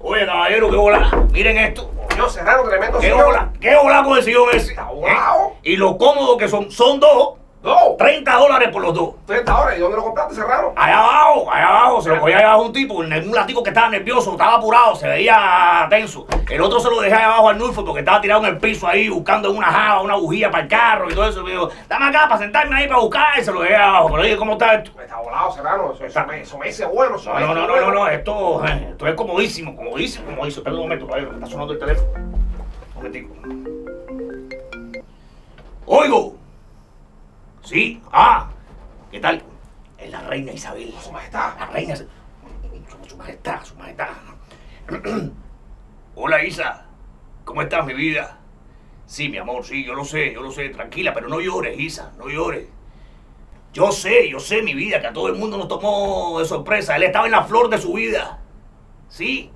Oye, caballero, qué bola. Miren esto. Yo, Serrano, tremendo Qué qué bola con el sillón ese. Está. ¿Eh? Y lo cómodo que son, son dos. Dos. 30 dólares por los dos. 30 horas. ¿Y dónde lo compraste, Serrano? Allá abajo, allá abajo, se lo cogía allá abajo un tipo, un latico que estaba nervioso, estaba apurado, se veía tenso. El otro se lo dejé allá abajo al Nulfo porque estaba tirado en el piso ahí buscando una java, una bujía para el carro y todo eso. Me dijo, dame acá para sentarme ahí para buscar y se lo dejé abajo. Pero oye, ¿cómo está esto? Está volado, Serrano. Eso, eso, me, eso me dice bueno. Eso No, no, no, no, bueno. no, no, esto, eh, esto es comodísimo, comodísimo, comodísimo. Espera un momento, caballero, me está sonando el teléfono. Un momentico. Oigo. Sí, ah, ¿qué tal? Es la reina Isabel. Su majestad. La reina. Su, su majestad, su majestad. Hola Isa, ¿cómo estás mi vida? Sí, mi amor, sí, yo lo sé, yo lo sé, tranquila, pero no llores, Isa, no llores. Yo sé, yo sé, mi vida, que a todo el mundo nos tomó de sorpresa. Él estaba en la flor de su vida. ¿Sí?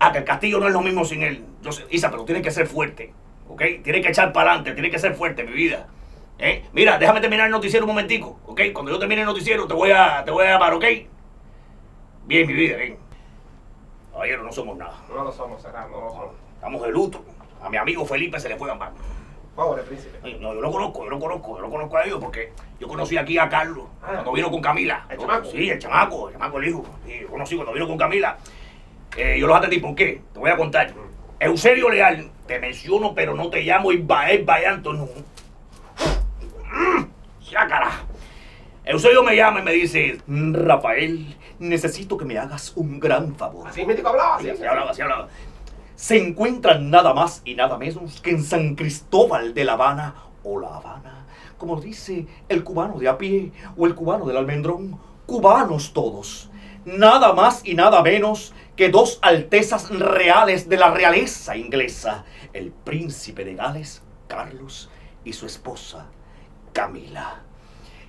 Ah, que el castillo no es lo mismo sin él. Yo sé, Isa, pero tienes que ser fuerte, ¿ok? Tienes que echar para adelante, tienes que ser fuerte, mi vida. ¿Eh? Mira, déjame terminar el noticiero un momentico, ¿ok? Cuando yo termine el noticiero te voy a, te voy a llamar, ¿ok? Bien, mi vida, bien. Caballero, no somos nada. No lo somos, Serrano. No lo somos. Estamos de luto. A mi amigo Felipe se le fue la mano. Pobre príncipe. No, yo lo conozco, yo lo conozco, yo lo conozco a ellos porque yo conocí aquí a Carlos Ah. cuando vino con Camila. ¿El chamaco? Sí, el chamaco, el chamaco, el hijo. Sí, yo conocí cuando vino con Camila. Eh, yo los atendí, ¿por qué? Te voy a contar. Eusebio Leal, te menciono, pero no te llamo Isbael Bayanto, no. Carajo. Eusebio me llama y me dice, "Mm, Rafael, necesito que me hagas un gran favor. Así hablaba. Sí, así hablaba, así hablaba. Se encuentran nada más y nada menos que en San Cristóbal de La Habana o La Habana, como dice el cubano de a pie o el cubano del almendrón, cubanos todos. Nada más y nada menos que dos altezas reales de la realeza inglesa, el príncipe de Gales, Carlos, y su esposa, Camila.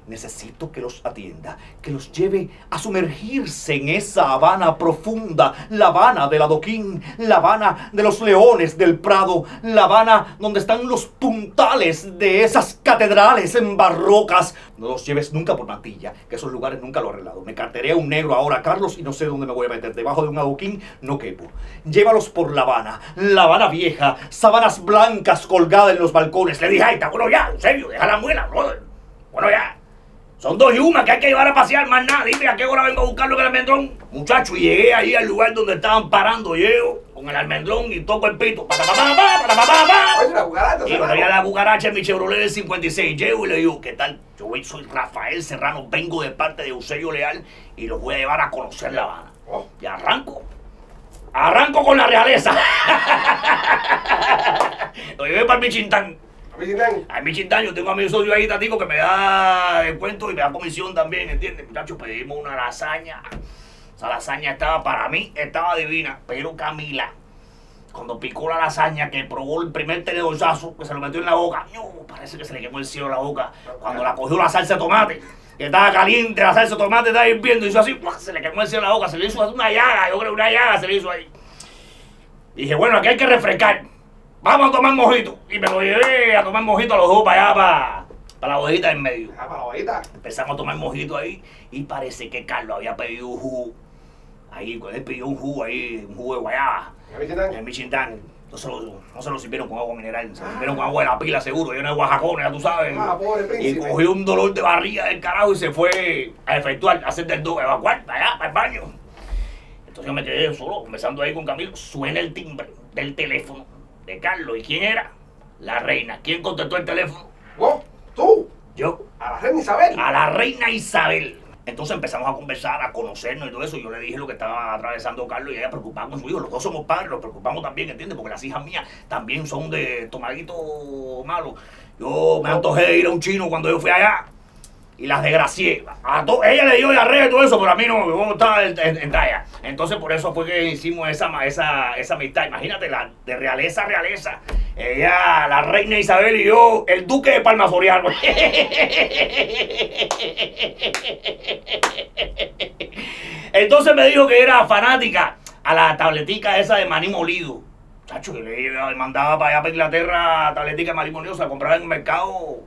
Necesito que los atienda, que los lleve a sumergirse en esa Habana profunda, la Habana del adoquín, la Habana de los leones del Prado, la Habana donde están los puntales de esas catedrales en barrocas. No los lleves nunca por Mantilla, que esos lugares nunca lo he arreglado. Me carteré un negro ahora, Carlos, y no sé dónde me voy a meter. Debajo de un adoquín no quepo. Llévalos por La Habana, La Habana vieja, sábanas blancas colgadas en los balcones. Le dije, ay, bueno ya, en serio, deja la muela. Bueno ya. Son dos yumas que hay que llevar a pasear, más nada. Dime, ¿a qué hora vengo a buscarlo en el almendrón? Muchacho, llegué ahí al lugar donde estaban parando yo, con el almendrón y toco el pito. Pa, pa, pa, Oye, la. Y a la cucaracha en mi Chevrolet del 56. Llego y le digo, ¿qué tal? Yo soy Rafael Serrano, vengo de parte de Eusebio Leal y los voy a llevar a conocer La Habana. Oh. Y arranco. Arranco con la realeza. lo llevé para mi chintán. A mí sí me- A mi chintán, yo tengo a mi socio ahí, Tatico, que me da descuento y me da comisión también, ¿entiendes? Muchachos, pedimos una lasaña. Esa lasaña estaba, para mí, estaba divina. Pero Camila, cuando picó la lasaña, que probó el primer tenedorzazo, que se lo metió en la boca, parece que se le quemó el cielo a la boca. Cuando la cogió la salsa de tomate, que estaba caliente, la salsa de tomate estaba hirviendo, hizo así, se le quemó el cielo a la boca, se le hizo una llaga, yo creo una llaga se le hizo ahí. Dije, bueno, aquí hay que refrescar. Vamos a tomar mojito. Y me lo llevé a tomar mojito a los dos para allá, para, para la bojita en medio. Ah, para la bobita. Empezamos a tomar mojito ahí y parece que Carlos había pedido un jugo. Ahí, cuando él pidió un jugo ahí, un jugo de guayaba, en Michintán, no se, lo, no se lo sirvieron con agua mineral, se lo sirvieron con agua de la pila seguro, lleno de guajacones, ya tú sabes. Ah, pobre y cogió un dolor de barriga del carajo y se fue a efectuar, a hacer del do, evacuar, para allá, para el baño. Entonces yo me quedé solo, conversando ahí con Camilo. Suena el timbre del teléfono de Carlos. ¿Y quién era? La reina. ¿Quién contestó el teléfono? ¿Vos? ¿Tú? Yo. ¿A la reina Isabel? A la reina Isabel. Entonces empezamos a conversar, a conocernos y todo eso. Yo le dije lo que estaba atravesando Carlos y ella preocupada con su hijo. Los dos somos padres, los preocupamos también, ¿entiendes? Porque las hijas mías también son de tomadito malo. Yo me antojé de ir a un chino cuando yo fui allá y las desgracié. A to- ella le dio diarrea y todo eso, pero a mí no, yo estaba en, en-. Entonces por eso fue que hicimos esa, esa, esa amistad. Imagínate, la, de realeza realeza. Ella, la reina Isabel y yo, el duque de Palma Soriano. Entonces me dijo que era fanática a la tabletica esa de maní molido. Chacho, yo le mandaba para allá para Inglaterra tabletica de maní molido, se la compraba en el mercado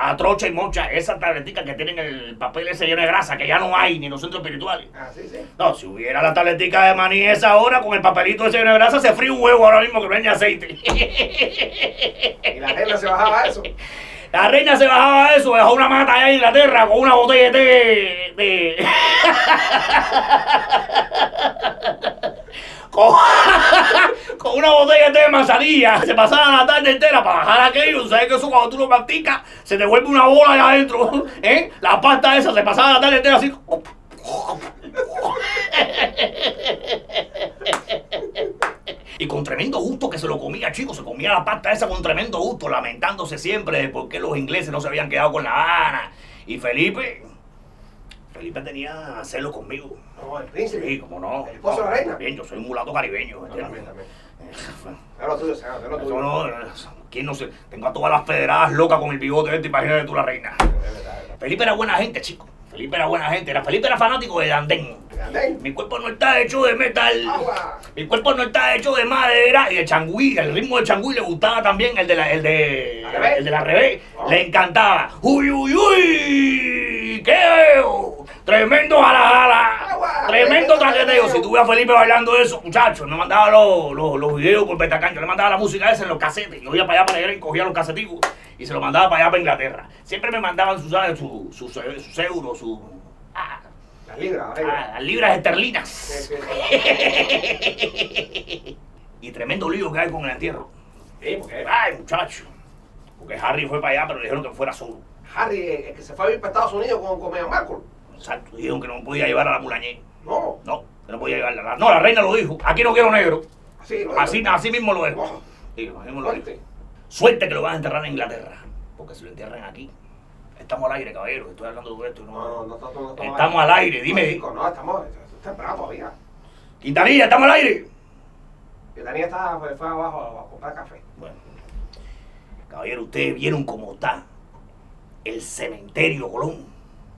a trocha y mocha, esas tableticas que tienen el papel ese lleno de grasa, que ya no hay ni en los centros espirituales. Ah, sí, sí. No, si hubiera la tabletica de maní esa ahora, con el papelito ese lleno de grasa, se fríe un huevo ahora mismo que no hay ni aceite. Y la reina se bajaba eso. La reina se bajaba eso, dejó una mata allá en Inglaterra con una botella de de... con, una botella de manzanilla. Se pasaba la tarde entera para bajar aquello. ¿Sabes que eso cuando tú lo masticas se te vuelve una bola allá adentro? ¿Eh? La pasta esa se pasaba la tarde entera así. Y con tremendo gusto que se lo comía, chicos. Se comía la pasta esa con tremendo gusto, lamentándose siempre de por qué los ingleses no se habían quedado con La Habana. Y Felipe. Felipe tenía celo conmigo. No, el príncipe. Sí, cómo no. El esposo de la reina. Bien, yo soy un mulato caribeño. No, ¿entiendes? también, también. Es lo tuyo, tuyo. no, ¿quién no sé? Tengo a todas las federadas locas con el bigote este, imagínate tú la reina. Felipe era buena gente, chico. Felipe era buena gente. Era, Felipe era fanático de Andén. Mi cuerpo no está hecho de metal. Agua. Mi cuerpo no está hecho de madera y de changüí. El ritmo de changüí le gustaba también el de la, el de, el de la revés. Oh. Le encantaba. ¡Uy, uy, uy! ¿Qué veo? Tremendo jala jala. Agua. Tremendo traqueteo. Si tuve a Felipe bailando eso, muchachos, me mandaba los, los, los videos por Betacán. Yo le mandaba la música esa en los casetes. Yo iba para allá para allá y cogía los caseticos y se los mandaba para allá para Inglaterra. Siempre me mandaban sus, ¿sabes? Sus, sus, sus euros, sus. Ah, Las libras, las ah, libras. las libras esterlinas. Sí, sí, sí. Y tremendo lío que hay con el entierro. Sí, porque Ay, muchacho. Porque Harry fue para allá, pero le dijeron que fuera solo. Harry, eh, el que se fue a vivir para Estados Unidos con, con Meghan Markle. Exacto. Dijeron que no podía llevar a la mulañé. No, No, que no podía llevarla. La- No, la reina lo dijo. Aquí no quiero negro. así, ¿no? Así, así mismo lo dijo. Oh, Sí, lo dijo. Suerte que lo van a enterrar en Inglaterra. Porque si lo entierran aquí, estamos al aire, caballero. Estoy hablando de esto. No, no, No, no, no, no, Estamos al aire, dime. Chico, no, estamos, esto es temprano todavía. Quintanilla, estamos al aire. Daniel estaba, fue, fue abajo a comprar café. Bueno, caballero, ustedes vieron cómo está el cementerio Colón.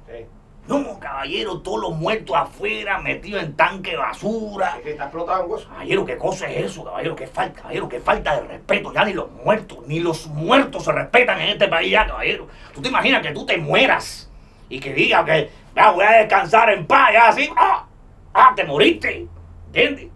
Sí. No, caballero, todos los muertos afuera, metidos en tanque de basura. Es que está explotado hueso. Caballero, ¿qué cosa es eso, caballero? ¿Qué falta, caballero? ¿Qué falta de respeto? Ya ni los muertos, ni los muertos se respetan en este país ya, caballero. ¿Tú te imaginas que tú te mueras y que digas que ya voy a descansar en paz, ya así? ¡Ah! ¡Ah, te moriste! ¿Entiendes?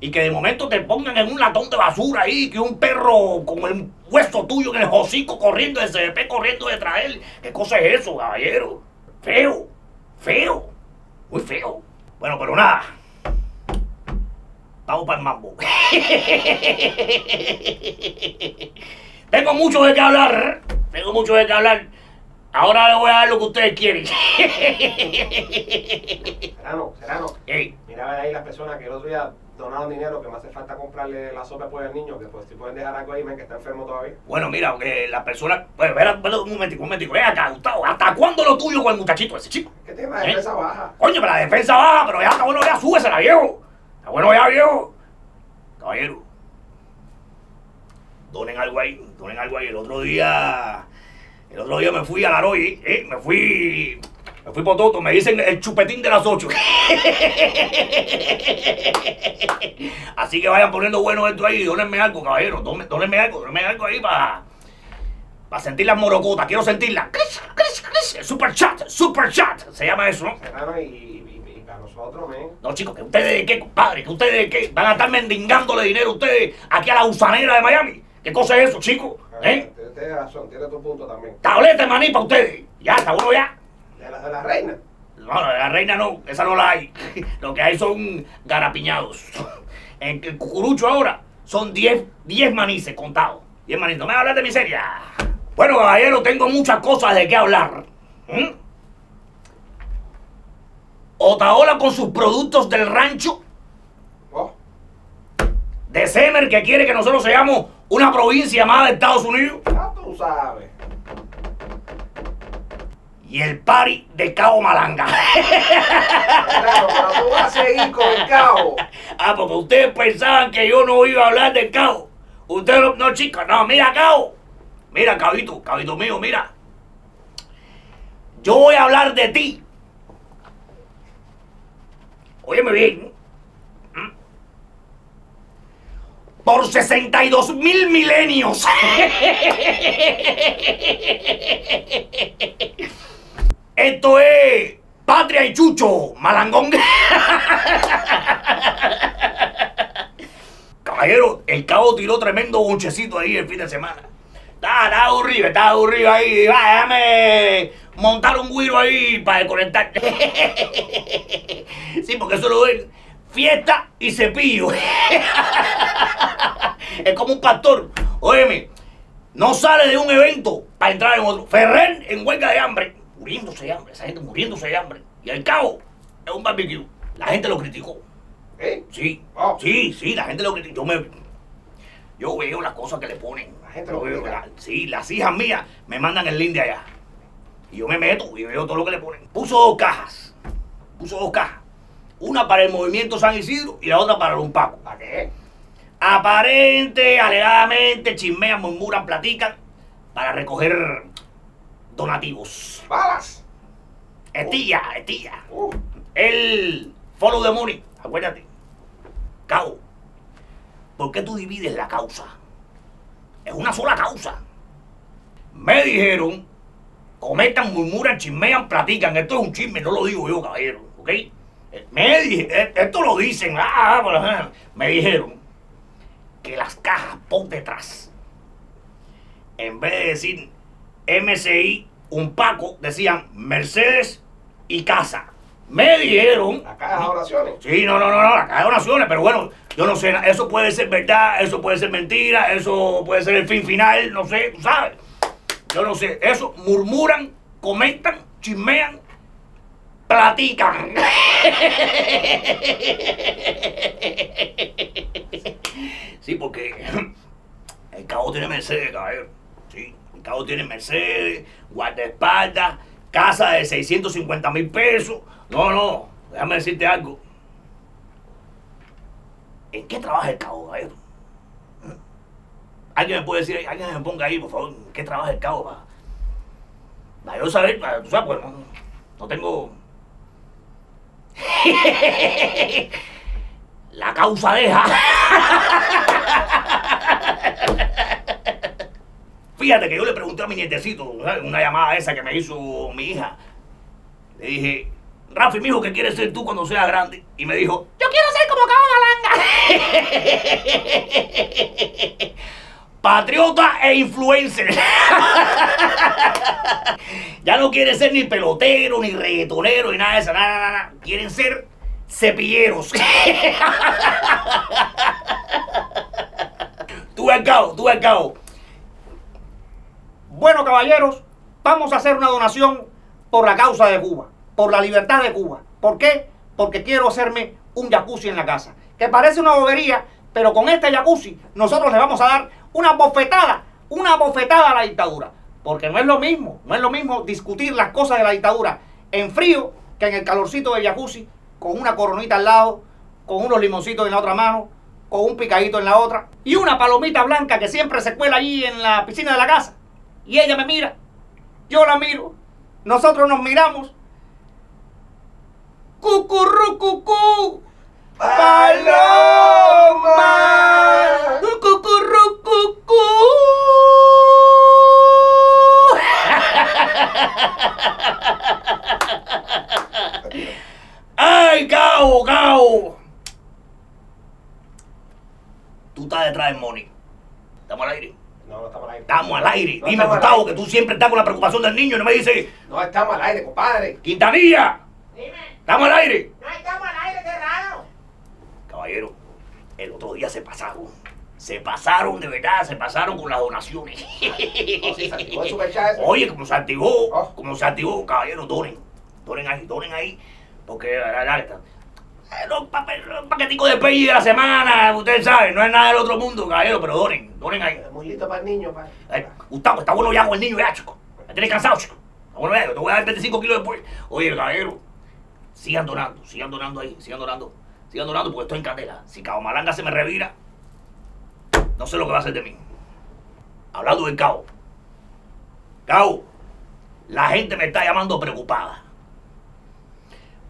Y que de momento te pongan en un latón de basura ahí, que un perro con el hueso tuyo en el hocico corriendo, el CDP corriendo detrás de él. ¿Qué cosa es eso, caballero? Feo, feo, muy feo. Bueno, pero nada. Vamos para el mambo. Tengo mucho de qué hablar. Tengo mucho de qué hablar. Ahora le voy a dar lo que ustedes quieren. Serano, Serano. Ey, Mira ahí las personas que el otro día donaron dinero que me hace falta comprarle la sopa pues al niño, que pues si pueden dejar algo ahí, men, que está enfermo todavía. bueno, mira, que la persona. Bueno, espera, un momentico, un momentico. Ven acá, Gustavo. ¿Hasta cuándo lo tuyo con el muchachito ese chico? ¿Qué tema de ¿Eh? defensa baja? Coño, pero la defensa baja, pero ya está bueno, ya súbesela, viejo. Está bueno ya, viejo. Caballero. Donen algo ahí, donen algo ahí. El otro día. El otro día me fui a la Roy, ¿eh? Me fui. Me fui por todo, me dicen el chupetín de las ocho. Así que vayan poniendo bueno esto ahí, donenme algo, caballero. Donenme algo, donenme algo ahí para. Para sentir las morocotas, quiero sentirlas. Super chat, super chat. Se llama eso, ¿no? Serano y, y, y- para nosotros, men. No, chicos, que ustedes de qué, compadre, que ustedes de qué van a estar mendigándole dinero ustedes aquí a la gusanera de Miami. ¿Qué cosa es eso, chicos? ¿Eh? Tienes razón, tienes tu punto también. Tablete maní para ustedes. Ya, está uno ya. De la, de la reina. No, la reina no, esa no la hay. Lo que hay son garapiñados. En el cucurucho ahora son 10 10 manices contados. 10 manices. No me hablas de miseria. Bueno, caballero, tengo muchas cosas de qué hablar. ¿Mm? Otaola con sus productos del rancho Oh, de Semer que quiere que nosotros seamos una provincia más de Estados Unidos ya tú sabes. Y el pari de Cabo Malanga. Claro, pero tú vas a seguir con el cabo. ah, porque ustedes pensaban que yo no iba a hablar del Cabo. Ustedes no, no chicos, no, mira Cabo. Mira, Cabito, Cabito mío, mira. Yo voy a hablar de ti. Óyeme bien. Por 62 mil milenios. Esto es Patria y Chucho, malangón. Caballero, el cabo tiró tremendo bonchecito ahí el fin de semana. Está, está aburrido, está aburrido ahí. Va, déjame montar un guiro ahí para desconectar. sí, porque eso lo ven. Fiesta y cepillo. es como un pastor. Óyeme, no sale de un evento para entrar en otro. Ferrer en huelga de hambre. Muriéndose de hambre, esa gente muriéndose de hambre. Y al cabo, es un barbecue. La gente lo criticó. ¿Eh? Sí, Oh. sí, sí, la gente lo critica. Yo, me, yo veo las cosas que le ponen. La gente lo veo la- sí, las hijas mías me mandan el link de allá. Y yo me meto y veo todo lo que le ponen. Puso dos cajas. Puso dos cajas. Una para el movimiento San Isidro y la otra para los Paco. ¿Para qué? Aparente, alegadamente, chismean, murmuran, platican para recoger donativos. ¡Balas! Estilla, estilla. Uh, El follow the money, acuérdate. Cabo, ¿por qué tú divides la causa? Es una sola causa. Me dijeron, comentan, murmuran, chismean, platican. Esto es un chisme, no lo digo yo, caballero, ¿ok? Eh, Me eh, esto lo dicen, ah, por ejemplo. me dijeron que las cajas por detrás, en vez de decir MCI, un Paco, decían Mercedes y casa. Me dijeron. la caja de oraciones. Sí, no, no, no, no, la caja de oraciones, pero bueno, yo no sé, eso puede ser verdad, eso puede ser mentira, eso puede ser el fin final, no sé, tú sabes. Yo no sé, eso murmuran, comentan, chismean, platican. Sí, porque el cabo tiene Mercedes, caballero. Sí, cabo tiene Mercedes, guardaespaldas, casa de 650 mil pesos. No, no, déjame decirte algo. ¿En qué trabaja el cabo, caballero? Alguien me puede decir, alguien me ponga ahí, por favor, ¿en qué trabaja el cabo? Para, para yo saber, pues, no, no tengo... La causa deja. Fíjate que yo le pregunté a mi nietecito, ¿sabes? una llamada esa que me hizo mi hija. Le dije, Rafi, mijo, ¿qué quieres ser tú cuando seas grande? Y me dijo, yo quiero ser como Cabo Malanga. Patriota e influencer. ya no quiere ser ni pelotero, ni reggaetonero, ni nada de eso, nada, nada, nada. Quieren ser cepilleros. tú al cabo, tú al cabo. Bueno, caballeros, vamos a hacer una donación por la causa de Cuba, por la libertad de Cuba. ¿Por qué? Porque quiero hacerme un jacuzzi en la casa. Que parece una bobería, pero con este jacuzzi nosotros le vamos a dar una bofetada, una bofetada a la dictadura. Porque no es lo mismo, no es lo mismo discutir las cosas de la dictadura en frío que en el calorcito del jacuzzi, con una coronita al lado, con unos limoncitos en la otra mano, con un picadito en la otra, y una palomita blanca que siempre se cuela allí en la piscina de la casa. Y ella me mira, yo la miro, nosotros nos miramos. ¡Cucurrucucú! ¡Paloma! ¡Cucurrucucú! ¡Ay, cabo, cabo! Tú estás detrás del money. ¿Estamos al aire? No, no estamos al aire. Estamos al aire. No Dime, Gustavo, aire. que tú siempre estás con la preocupación del niño y no me dices, No estamos al aire, compadre. Quintanilla, Dime, ¿estamos al aire? no estamos al aire, qué raro. Caballero, el otro día se pasaron. Se pasaron, de verdad, se pasaron con las donaciones. Oh, sí, el. Oye, como se activó, Oh. como se activó, caballero, donen. Donen ahí, donen ahí. Porque, dale, dale, está. Eh, los pape- los paqueticos de pay de la semana, ustedes saben, no es nada del otro mundo, caballero, pero donen, donen ahí. Lindo para el niño, pa. Eh, Gustavo, está bueno ya con el niño ya, chico. Me tienes cansado, chico. Está bueno ya, yo te voy a dar 25 kilos después. Oye, caballero, sigan donando, sigan donando ahí, sigan donando. Sigan donando porque estoy en candela. Si Cabo Malanga se me revira, no sé lo que va a hacer de mí. Hablando del Cabo. Cabo, la gente me está llamando preocupada.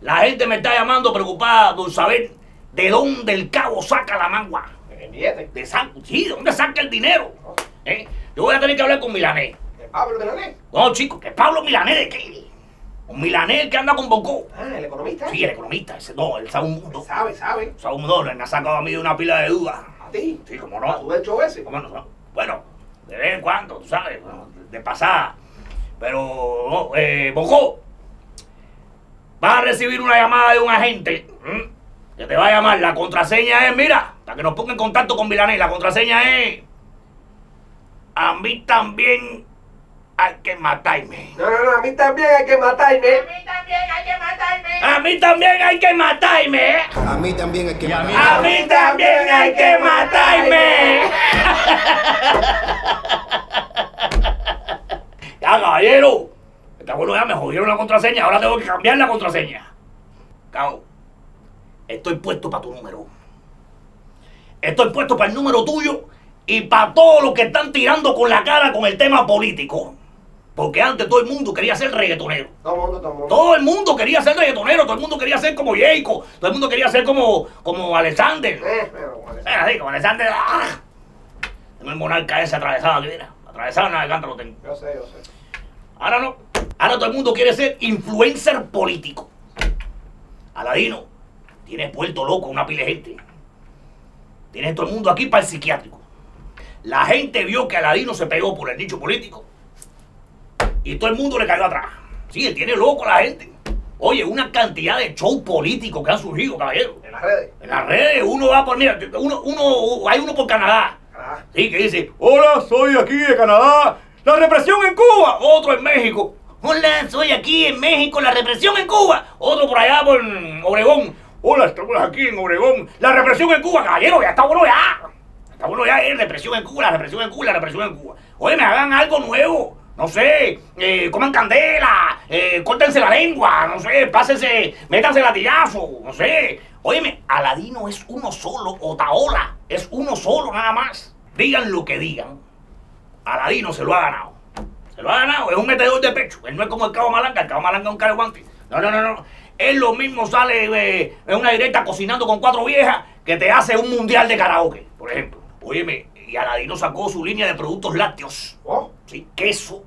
La gente me está llamando preocupada por saber de dónde el Cabo saca la mangua. De San... Sí, ¿de dónde saca el dinero? ¿Eh? Yo voy a tener que hablar con Milanés. El Pablo Milanés. No, chico, que Pablo Milanés de qué? Un Milanés el que anda con Bocó. Ah, el economista. Sí, el economista, ese no, él sabe un mundo. Sabe, sabe. Sabe un mundo, me ha sacado a mí de una pila de dudas. A ti. Sí, cómo ¿A tu no. hecho ese? ¿Cómo no? Bueno, de vez en cuando, tú sabes, de pasada. Pero, no, eh, Bocó, vas a recibir una llamada de un agente ¿m? que te va a llamar. La contraseña es, mira, para que nos ponga en contacto con Milanés, la contraseña es. A mí también hay que matarme. No, no, no, a mí también hay que matarme. A mí también hay que matarme. A mí también hay que matarme. A mí también hay que matar. A mí también hay que matarme. Ya, caballero. Está bueno, ya me jodieron la contraseña. Ahora tengo que cambiar la contraseña. Cabo, estoy puesto para tu número. Estoy puesto para el número tuyo y para todos los que están tirando con la cara con el tema político. Porque antes todo el mundo quería ser reggaetonero. Todo el mundo, todo el quería ser reggaetonero, todo el mundo quería ser como Jayco, todo el mundo quería ser como, como Alexander. Eh, pero, Era así, como Alexander. ¡ah! Tengo el monarca ese atravesado aquí, mira. Atravesado en canto lo tengo. Yo sé, yo sé. Ahora no. Ahora todo el mundo quiere ser influencer político. Aladino, tienes puerto loco una pila de gente. Tienes todo el mundo aquí para el psiquiátrico. La gente vio que Aladino se pegó por el nicho político. Y todo el mundo le cayó atrás. Sí, él tiene loco a la gente. Oye, una cantidad de shows políticos que han surgido, caballero. En las redes. En las redes uno va por, mira, uno, uno, hay uno por Canadá. Ah, Sí, que dice, hola, soy aquí de Canadá, la represión en Cuba. Otro en México. Hola, soy aquí en México, la represión en Cuba. Otro por allá por Obregón. Hola, estamos aquí en Obregón, la represión en Cuba. Caballero, ya está bueno ya. Está bueno ya, eh, represión en Cuba, la represión en Cuba, la represión en Cuba. Oye, me hagan algo nuevo. No sé, eh, coman candela, eh, córtense la lengua, no sé, pásense, métanse latillazo, no sé. Óyeme, Aladino es uno solo, Otaola es uno solo nada más. Digan lo que digan, Aladino se lo ha ganado. Se lo ha ganado, es un metedor de pecho. Él no es como el Cabo Malanga, el Cabo Malanga es un careguante. No, no, no, no. Él lo mismo sale eh, en una directa cocinando con cuatro viejas que te hace un mundial de karaoke, por ejemplo. Óyeme, y Aladino sacó su línea de productos lácteos. oh, ¿sí? Queso,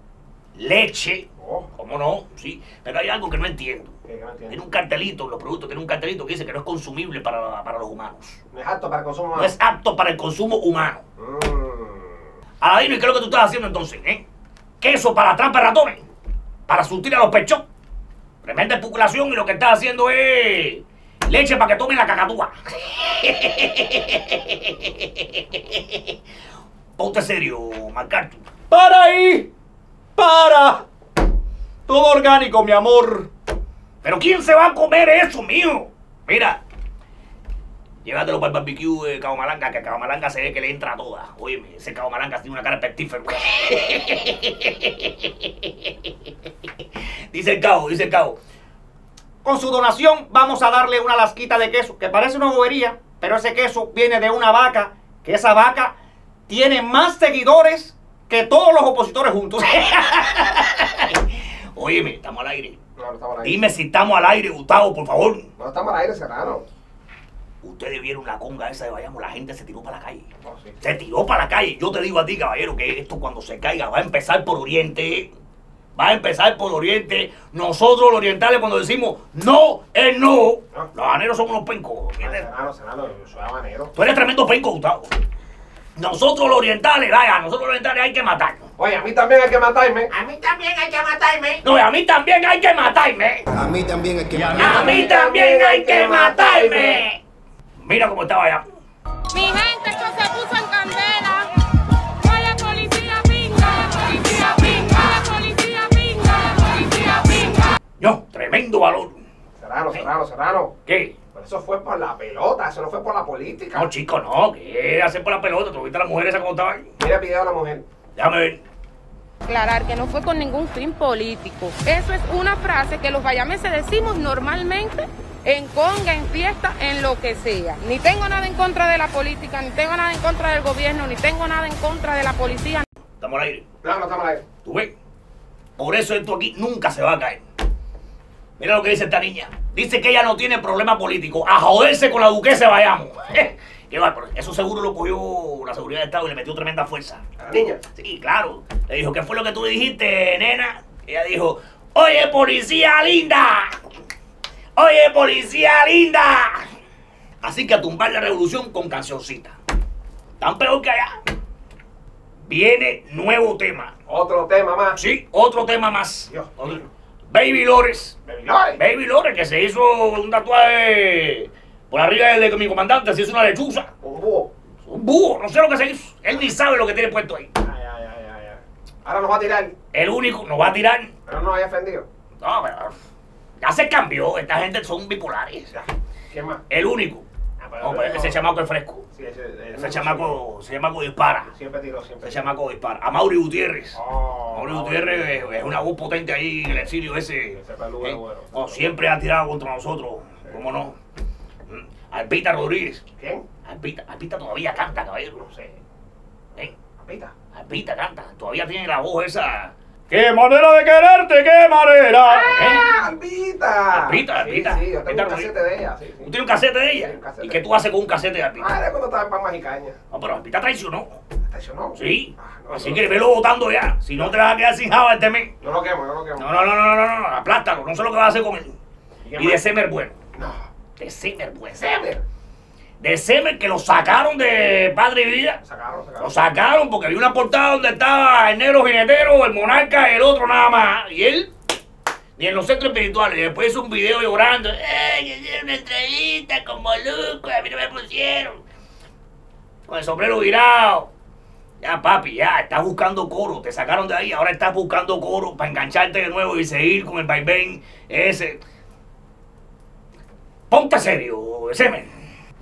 leche, oh. ¿cómo no? Sí, pero hay algo que no entiendo. ¿Qué, qué no Tiene un cartelito, los productos tienen un cartelito que dice que no es consumible para, para los humanos. No es apto para el consumo No humano. es apto para el consumo humano. Mm. Aladino, ¿y qué es lo que tú estás haciendo entonces? Eh? Queso para trampa de ratones, para surtir a los pechos. Tremenda especulación y lo que estás haciendo es leche para que tomen la cacatúa. Ponte serio, MacArthur. ¡Para ahí! ¡Para! Todo orgánico, mi amor. ¿Pero quién se va a comer eso, mío? Mira, llévatelo para el barbecue de Cabo Malanga, que a Cabo Malanga se ve que le entra a toda. Óyeme, ese Cabo Malanga tiene una cara de pestífero. dice el cabo, dice el cabo. Con su donación vamos a darle una lasquita de queso, que parece una bobería, pero ese queso viene de una vaca, que esa vaca tiene más seguidores que todos los opositores juntos. Óyeme, estamos al aire. No, no estamos al aire. Dime si estamos al aire, Gustavo, por favor. No estamos al aire, Serrano. Ustedes vieron la conga esa de Bayamo, la gente se tiró para la calle. Sí. Se tiró para la calle. Yo te digo a ti, caballero, que esto cuando se caiga va a empezar por Oriente. Va a empezar por Oriente. Nosotros los orientales cuando decimos no es no. No. Los habaneros son unos pencos. Ah. Serrano, Serrano, yo soy habanero. Tú eres tremendo penco, Gustavo. Nosotros los orientales, vaya, nosotros los orientales hay que matarnos. Oye, a mí también hay que matarme. A mí también hay que matarme. No, a mí también hay que matarme. A mí también hay que A matar. mí también hay que matarme. Mira cómo estaba allá. Mi gente, esto se puso en candela. Oye, policía pinga, policía pinga, policía pinga, policía pinga. No, tremendo valor. Serrano, Serrano, Serrano. ¿Qué? Pero eso fue por la pelota, eso no fue por la política. No, chico, no. ¿Qué hacer por la pelota? ¿Tú viste a la mujer esa cómo estaba ahí? Mira el video de la mujer. Déjame ver. Aclarar que no fue con ningún fin político. Eso es una frase que los bayameses decimos normalmente en conga, en fiesta, en lo que sea. Ni tengo nada en contra de la política, ni tengo nada en contra del gobierno, ni tengo nada en contra de la policía. Estamos al aire. No estamos al aire. ¿Tú ves? Por eso esto aquí nunca se va a caer. Mira lo que dice esta niña. Dice que ella no tiene problema político. A joderse con la duquesa de Bayamo. Qué bárbaro. Eso seguro lo cogió la seguridad del Estado y le metió tremenda fuerza. A la niña. Sí, claro. Le dijo, ¿qué fue lo que tú le dijiste, nena? Ella dijo, oye, policía linda. Oye, policía linda. Así que a tumbar la revolución con cancioncita. Tan peor que allá. Viene nuevo tema. Otro tema más. Sí, otro tema más. Dios Otro. Baby Lores. Baby Lore. Baby Lores, que se hizo un tatuaje por arriba de mi comandante, se hizo una lechuza. Un búho. Un búho, no sé lo que se hizo. Él ni sabe lo que tiene puesto ahí. Ay, ay, ay, ay. Ahora nos va a tirar. El único, nos va a tirar. Pero no haya ofendido. No, pero ya se cambió. Esta gente son bipolares. ¿Quién más? El único. Ah, pero No, pero no. ese chamaco es fresco. Sí, ese, ese, Ese chamaco, ese chamaco dispara. Siempre tiró, siempre. Ese chamaco dispara. A Mauri Gutiérrez. Oh, Mauri Gutiérrez es, es una voz potente ahí en el exilio ese. Ese peludo es bueno. No, siempre ha tirado contra nosotros. ¿Cómo no? Mm. Alpita Rodríguez. ¿Quién? Alpita, Alpita todavía canta, caballero. No sé. ¿Eh? Papita. Alpita canta. Todavía tiene la voz esa. ¡Qué manera de quererte! ¡Qué manera! ¿Eh? ¡Ah, Albita! Albita, Albita. Sí, sí, yo tengo un casete de ella. Sí, sí. ¿Tú tienes un casete de ella? Sí, un casete. ¿Y qué tú haces con un casete de Alpita? Ah, era cuando estaba en Palmas y Caña. No, pero Alpita traicionó. ¿Traicionó? Sí. Ah, no, Así no, que no. velo votando ya. Si no te vas a quedar sin java este mes. No lo quemo, no lo quemo. No, no, no, no, no, no. Aplástalo. No sé lo que vas a hacer con él. qué Y de? Semer bueno. No. De Semer bueno. Semer. De Semer que lo sacaron de Padre y Vida. Sacaron, Lo sacaron. sacaron porque vi una portada donde estaba el negro jinetero, el monarca y el otro nada más. Y él, ni en los centros espirituales. Y después hizo un video llorando. ¡Ay, que hicieron una entrevista con Moluco! A mí no me pusieron. Con el sombrero virado. Ya, papi, ya, estás buscando coro. Te sacaron de ahí, ahora estás buscando coro para engancharte de nuevo y seguir con el vaivén ese. Ponte serio, Semen.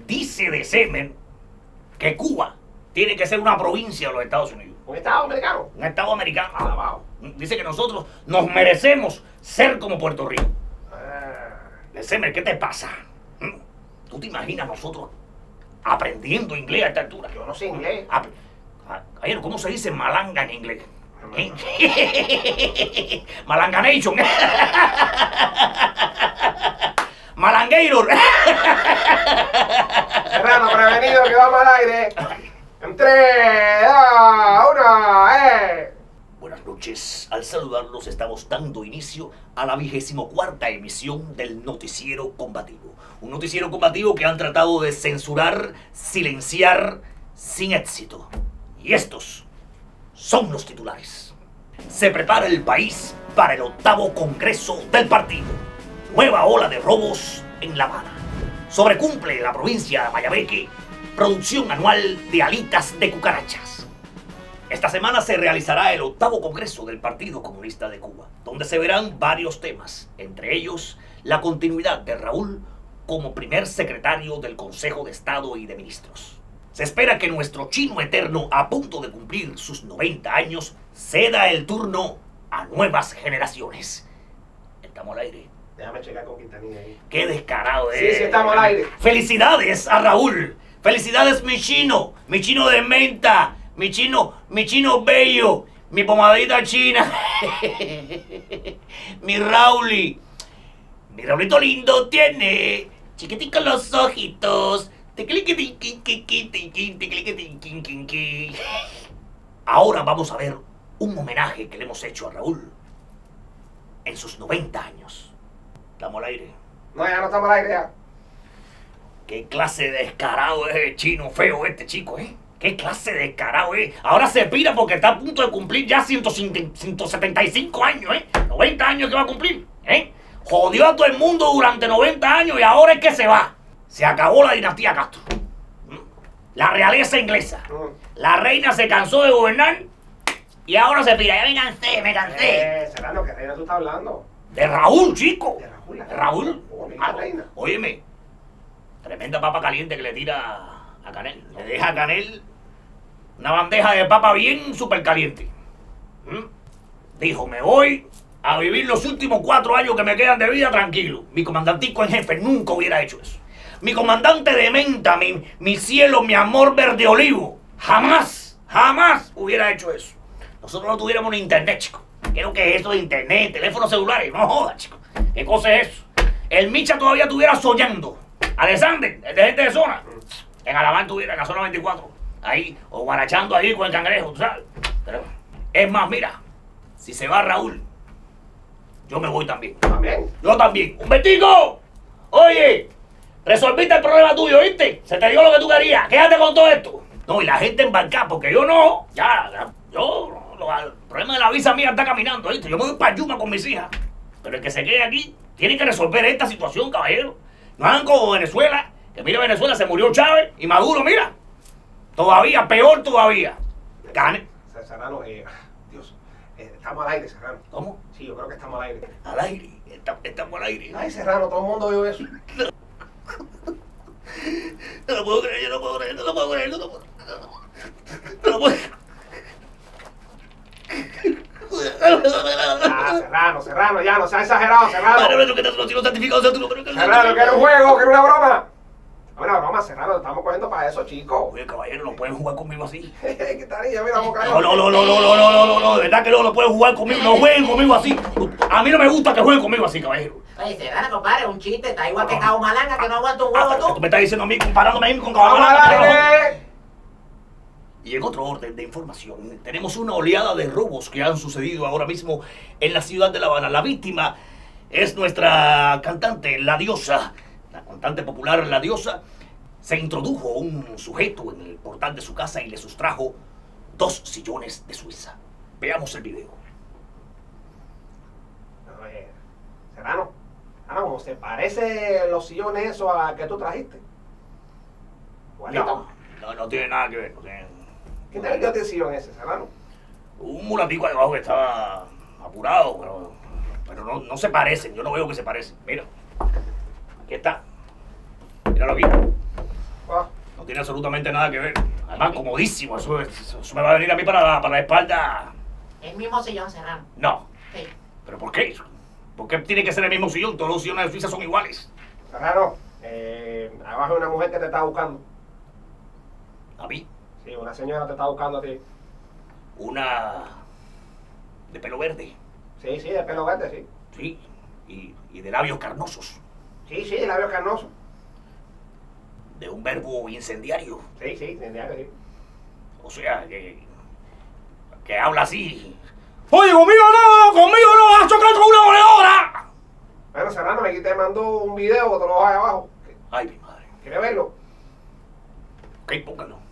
Dice de Semen que Cuba tiene que ser una provincia de los Estados Unidos. Un estado americano. Un estado americano. Alabado. Dice que nosotros nos merecemos ser como Puerto Rico. Ah, De Semen, ¿qué te pasa? ¿Mm? ¿Tú te imaginas nosotros aprendiendo inglés a esta altura? yo no sé inglés. Ah, ah, Caballero, ¿cómo se dice malanga en inglés? ¿Eh? Malanganation. Malangator. Serrano, prevenido que vamos al aire. En tres, dos, uno, eh. Buenas noches. Al saludarlos estamos dando inicio a la vigésimo cuarta emisión del Noticiero Combativo. Un noticiero combativo que han tratado de censurar, silenciar, sin éxito. Y estos son los titulares. Se prepara el país para el octavo Congreso del Partido. Nueva ola de robos en La Habana. Sobrecumple la provincia de Mayabeque producción anual de alitas de cucarachas. Esta semana se realizará el octavo Congreso del Partido Comunista de Cuba, donde se verán varios temas, entre ellos la continuidad de Raúl como primer secretario del Consejo de Estado y de Ministros. Se espera que nuestro chino eterno, a punto de cumplir sus 90 años, ceda el turno a nuevas generaciones. Estamos al aire. Déjame checar con Quintanilla ahí. Qué descarado, eh. Sí, sí, estamos al aire. Felicidades a Raúl. Felicidades, mi chino. Mi chino de menta. Mi chino, mi chino bello. Mi pomadita china. mi Rauli. Mi Raulito lindo tiene chiquiticos los ojitos. Ahora vamos a ver un homenaje que le hemos hecho a Raúl en sus 90 años. Estamos al aire. No, ya no estamos al aire ya. ¿Qué clase de descarado es el chino feo este chico, eh? ¿Qué clase de descarado es? Ahora se pira porque está a punto de cumplir ya 150 175 años, ¿eh? 90 años que va a cumplir, ¿eh? Jodió a todo el mundo durante 90 años y ahora es que se va. Se acabó la dinastía Castro. ¿Mm? La realeza inglesa. Mm. La reina se cansó de gobernar y ahora se pira. Ya me cansé, me cansé. Eh, Serrano, ¿qué reina tú estás hablando? De Raúl, chico. De Raúl, Raúl. Mi Ah. Óyeme, tremenda papa caliente que le tira a Canel. Le deja a Canel una bandeja de papa bien súper caliente. ¿Mm? Dijo, me voy a vivir los últimos cuatro años que me quedan de vida tranquilo. Mi comandantico en jefe nunca hubiera hecho eso. Mi comandante de menta, mi, mi cielo, mi amor verde olivo, jamás, jamás hubiera hecho eso. Nosotros no tuviéramos ni internet, chico. ¿Qué es lo que es eso de internet, teléfonos celulares? No jodas, chico. ¿Qué cosa es eso? El Micha todavía estuviera soñando. Alexander, el de gente de zona. en Alabama estuviera en la zona 24, ahí, o guarachando ahí con el cangrejo, tú sabes. Pero, es más, mira, si se va Raúl, yo me voy también. También. Yo también. ¡Humbertico! Oye, resolviste el problema tuyo, ¿viste? Se te dio lo que tú querías. Quédate con todo esto. No, y la gente embarcada, porque yo no. Ya, ya, yo, lo- el problema de la visa mía está caminando, ¿viste? Yo me voy para Yuma con mis hijas. Pero el que se quede aquí tiene que resolver esta situación, caballero. No hagan como Venezuela, que mira Venezuela, se murió Chávez y Maduro, mira. Todavía, peor todavía. Gane. Se- Serrano, eh, Dios, eh, estamos al aire, Serrano. ¿Cómo? Sí, yo creo que estamos al aire. Al aire. Está- Estamos al aire. Ay, Serrano, todo el mundo vio eso. No lo puedo creer, yo no puedo creer, no lo puedo creer, no lo puedo No lo puedo Ah, Serrano, Serrano, ya no se ha exagerado, Serrano. mía, que te no tiene certificado, o sea, tú no- pero que- Serrano, que era un juego, que era una broma. Una broma, Serrano, estamos cogiendo para eso, chicos. Oye, caballero, no pueden jugar conmigo así. ¿Qué estaría? Mira, boca. No, no, no, no, no, no, no, no, no, no, de verdad que no, no pueden jugar conmigo, no jueguen conmigo así. A mí no me gusta que jueguen conmigo así, caballero. Oye, Serrano, compadre, un chiste. Está igual que Cabo Malanga, que no aguanta un Ah, huevo que tú tú. me estás diciendo a mí, comparándome a mí con ¡Vamos Caballo. Y en otro orden de información, tenemos una oleada de robos que han sucedido ahora mismo en la ciudad de La Habana. La víctima es nuestra cantante, La Diosa, la cantante popular La Diosa. Se introdujo un sujeto en el portal de su casa y le sustrajo dos sillones de Suiza. Veamos el video. Eh, Serrano, ¿cómo se parece los sillones esos a que tú trajiste? No, no, no tiene nada que ver. no tiene- ¿Quién te vendió sillón ese, Serrano? Un mulatico ahí abajo que estaba apurado, pero, pero no, no se parecen. Yo no veo que se parecen. Mira, aquí está. Míralo aquí. Ah, No tiene absolutamente nada que ver. Además, comodísimo. Eso, es- eso me va a venir a mí para la, para la espalda. El mismo sillón, Serrano. No. Sí. ¿Pero por qué? ¿Por qué tiene que ser el mismo sillón? Todos los sillones de Suiza son iguales. Serrano, eh, abajo hay una mujer que te está buscando. A mí, Sí, una señora te está buscando a ti. una de pelo verde. Sí, sí, de pelo verde, sí. Sí. Y, y de labios carnosos. Sí, sí, labios carnosos. De un verbo incendiario. Sí, sí, que sí. O sea, que, que habla así. Oye, conmigo no, conmigo no, vas a chocar con una goleadora. Bueno, Serrano, aquí te mandó un video, te lo vas abajo. Ay, mi madre. ¿Quieres verlo? Ok, póngalo.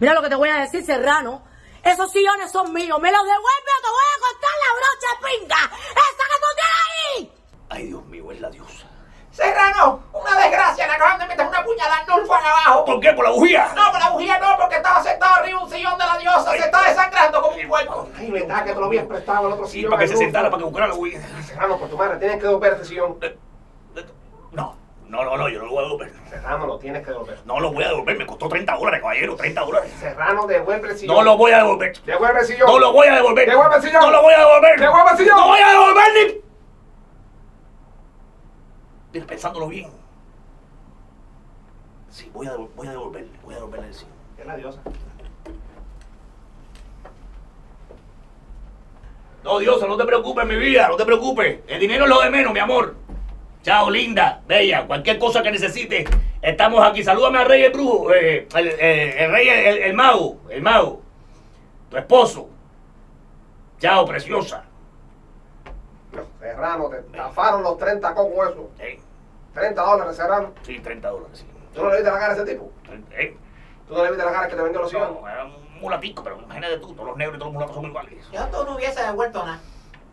Mira lo que te voy a decir, Serrano. Esos sillones son míos. Me los devuelve o te voy a cortar la brocha pinga. ¡Esa que tú tienes ahí! Ay, Dios mío, es la diosa. Serrano, una desgracia. Le acaban de meter una puñalada en Nulfan abajo. ¿Por qué? ¿Por la bujía? No, por la bujía no, porque estaba sentado arriba un sillón de la diosa. Se está desangrando como un puerco. Ay, verdad que te lo habías prestado el otro Sí, sillón. para que al se sentara, para que buscara la bujía. Serrano, por tu madre, tienes que devolver este sillón. No, no, no, no, yo no lo voy a devolver. Serrano, lo tienes que devolver. No lo voy a devolver, me costó 30 dólares, caballero, 30 dólares. Serrano, devuelve el sillón. No lo voy a devolver. Devuelve el sillón. No lo voy a devolver. Devuelve el sillón. No lo voy a devolver. Devuelve el sillón. No voy a devolver ni. Pensándolo bien. Sí, voy a, voy a devolverle, voy a devolverle el sillón. Es la diosa. No, Diosa, no te preocupes, mi vida, no te preocupes. El dinero es lo de menos, mi amor. Chao, linda, bella, cualquier cosa que necesites. Estamos aquí. Salúdame al rey el brujo, eh, el, eh, el rey, el, el mago, el mago. Tu esposo. Chao, preciosa. No, Serrano, te estafaron los 30 cocos esos. Eh, 30 dólares, Serrano. sí, 30 dólares, sí. ¿Tú no le viste la cara a ese tipo? Eh, ¿Tú no le viste la cara que te vendió los sillones? no, era un mulatico, pero imagínate tú, todos los negros y todos los mulatos son iguales. Yo tú no hubiese devuelto nada.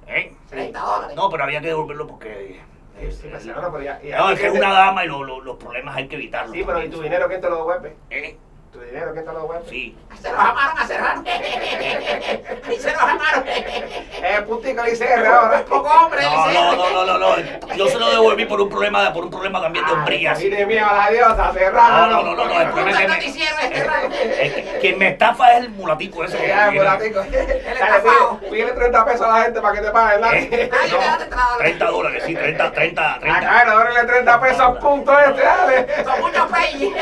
¿Eh? 30 dólares. No, pero había que devolverlo porque... Sí, Serrano, pero ya... y no, es que es una dama y lo- lo- los problemas hay que evitarlos. Sí, pero ¿y tu dinero quién te lo devuelve? ¿Eh? ¿Tu dinero quién te lo devuelve? Sí. Se los amaron a Serrano. y se los amaron. Eh, putica le R ahora. Poco hombre, No, no, no, no, no, no. Yo se lo devolví por un problema, por un problema también de hombría. sí. Tiene miedo a la diosa, No, Serrano. no, no, no, no, el problema es que me- este es que quien me estafa es el mulatico ese. Ya, viene. mulatico. Estafado. pídele- pídele 30 pesos a la gente para que te paguen, ¿Eh? date 30 dólares. 30 dólares, sí, 30, 30, 30. Acá, dale 30 pesos punto este, dale. Son muchos peyes.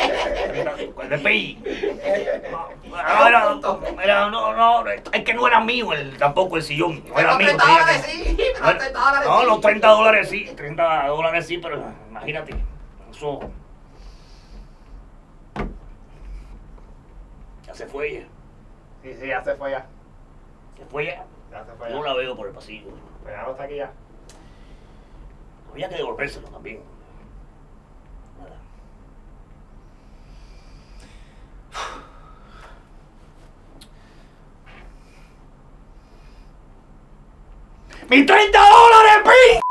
30, con el Ahora, mira, no, no, es que no era mío el, tampoco el sillón. No era mío. 30 tenía dólares sí. pero Los 30 dólares No, los 30 dólares sí, 30 dólares sí, pero imagínate, eso... Ya se fue ella. Sí, sí, ya se fue ya. Se fue ella. Ya se fue ya. No la veo por el pasillo. Pues ya no está aquí ya. Había que devolvérselo también. ¡Mi 30 dólares, pin!